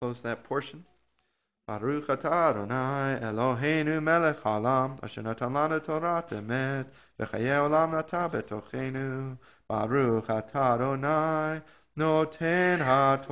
close that portion. Baruch atah Adonai Eloheinu melech haolam asher natan lanu Torah emet v'chayei olam nata betochenu Baruch atah Adonai noten haTorah